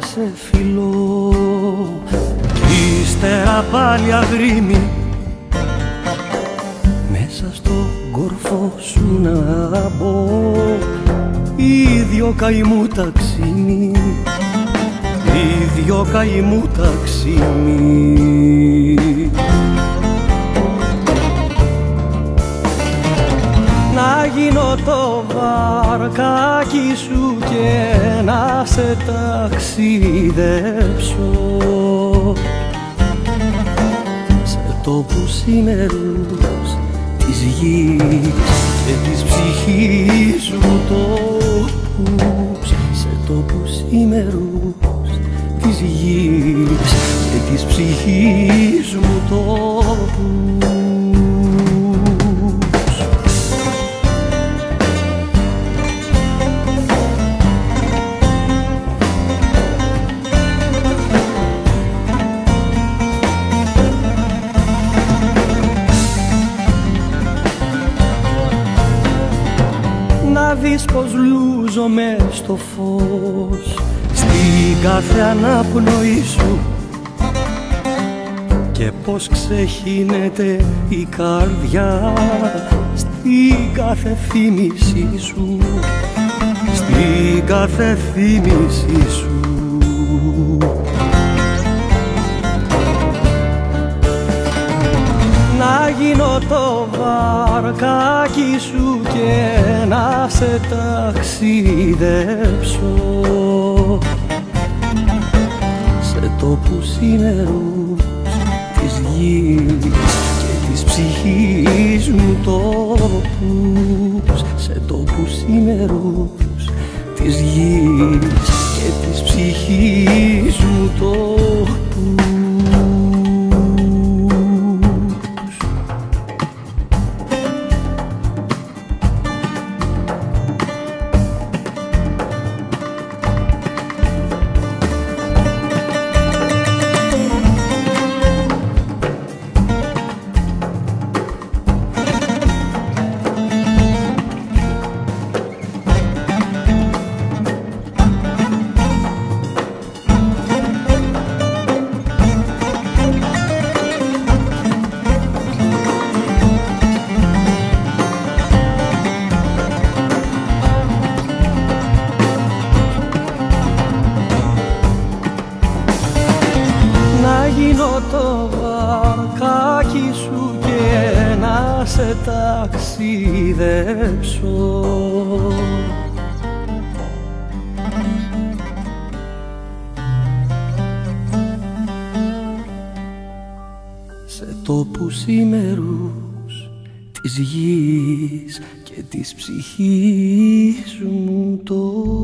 σε φιλώ. Ύστερα πάλι αγρίμη Μέσα στο κόρφο σου να μπω. Ίδιο καημού ταξίμι Ίδιο καημού ταξίμι γίνω το βαρκάκι σου και να σε ταξιδέψω. Σε τόπους ημερούς της γης και της ψυχής μου τόπους σε τόπους ημερούς της γης και της ψυχής μου τόπους Να δεις πως λούζομαι στο φως. Στην κάθε αναπνοή σου. Και πως ξεχύνεται η καρδιά. Στην κάθε θύμηση σου. Στην κάθε θύμηση σου γίνω το βαρκάκι σου και να σε ταξιδέψω. Σε τόπους ημερούς της γης και της ψυχής μου τόπους. Σε τόπους ημερούς της γης και της ψυχής μου τόπους το βαρκάκι σου και να σε ταξιδέψω. Σε τόπους ημερούς της γης και της ψυχής μου τόπου